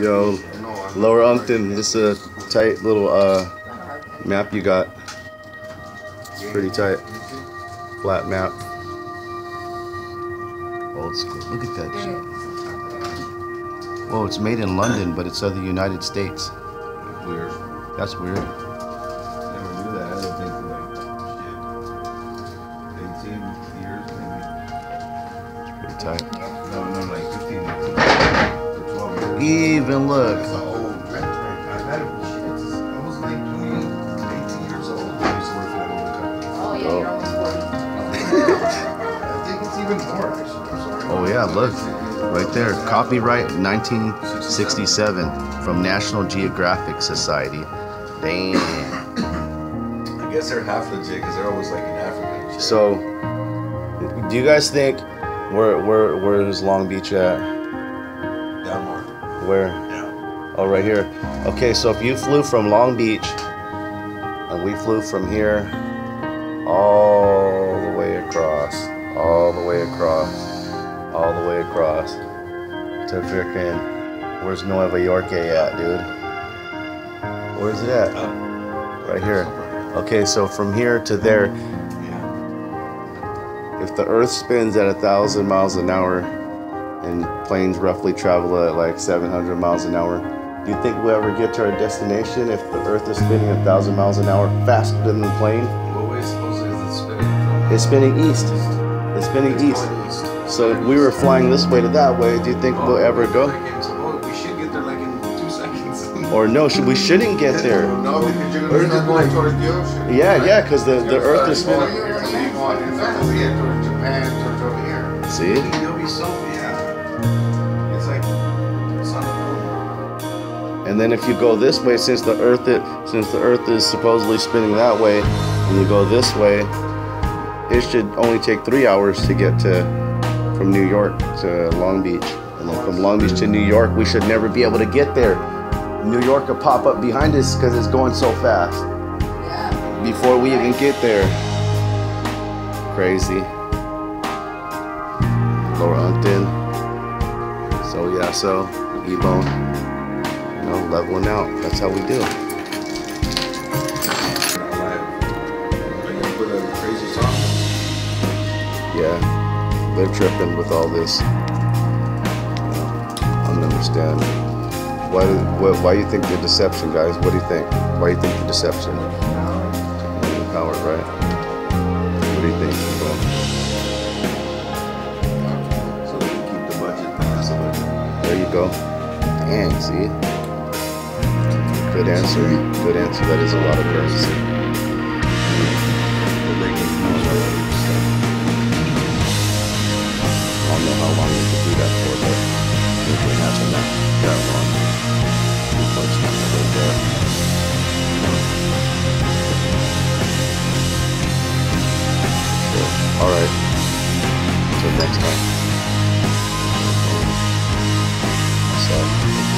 Yo, Lower Ungton, this is a tight little uh, map you got. It's Pretty tight. Flat map. Old school. Look at that shit. Whoa, it's made in London, but it's of the United States. Weird. That's weird. Never knew that. I didn't think like shit. 18 years maybe. It's Pretty tight. No, no, like 15 to 12 years. Even look. That's how old. I bet it shit. It's like 18 years old. I used to work for that old company. Oh, yeah, you're almost 40. I think it's even more actually. I'm sorry. Oh yeah, look. Right there. Copyright 1967 from National Geographic Society. Damn. I guess they're half legit because they're always like in Africa. So, do you guys think where where where is Long Beach at? down more. Where? Yeah. Oh, right here. Okay, so if you flew from Long Beach and we flew from here all the way across, all the way across, all the way across to freaking where's Nueva York at, dude? Where's it at? Uh, right here. Okay, so from here to there. If the Earth spins at a thousand miles an hour and planes roughly travel at like 700 miles an hour, do you think we'll ever get to our destination if the Earth is spinning a thousand miles an hour faster than the plane? What way supposedly is it spinning? It's spinning east. It's spinning east. east. So if we were flying this way to that way, do you think we'll ever go? Like in- suppo- we should get there like in two seconds. Or no, should we shouldn't get there? No, because you're gonna just going towards the ocean. Yeah, yeah, because the, the Earth is spinning. you're be going yeah, towards Japan, towards over here. See? You'll be so yeah. It's like it's. And then if you go this way, since the Earth it, since the Earth is supposedly spinning that way, and you go this way, it should only take three hours to get to from New York to Long Beach, and then from Long Beach to New York, we should never be able to get there. New York will pop up behind us because it's going so fast Yeah. before we even get there. Crazy. Lower Ungton. So yeah, so E-Bone. You know, leveling out. That's how we do. Yeah, they're tripping with all this. I don't understand. Why, why, why you think the deception, guys? What do you think? Why do you think the deception? Power, right? What do you think? So they can keep the budget. That's the budget. there you go. And see? Good answer. Good answer. That is a lot of currency. Next time. So.